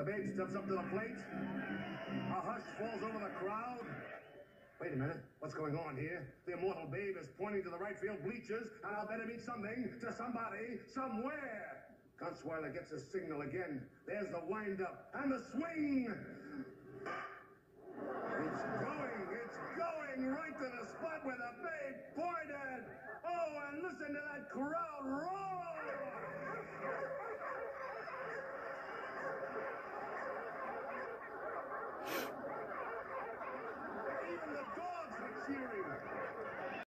The babe steps up to the plate. A hush falls over the crowd. Wait a minute. What's going on here? The immortal babe is pointing to the right field bleachers, and I'll bet it means something to somebody, somewhere. Gunsweiler gets his signal again. There's the windup and the swing. It's going, it's going right to the spot where the babe pointed. Oh, and listen to that crowd. Syria.